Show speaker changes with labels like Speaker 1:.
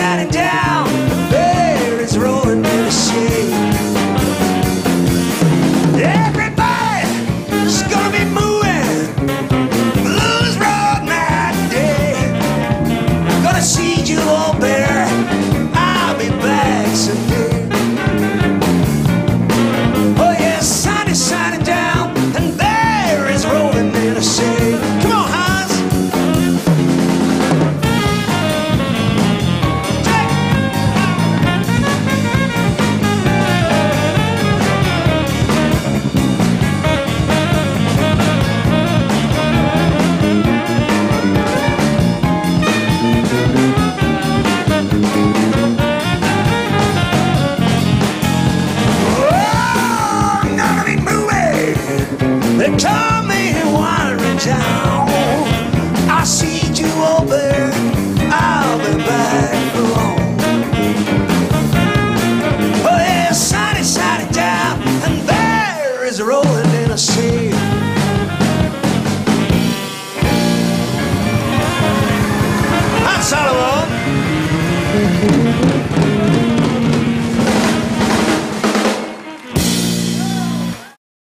Speaker 1: upside down. 杀了我。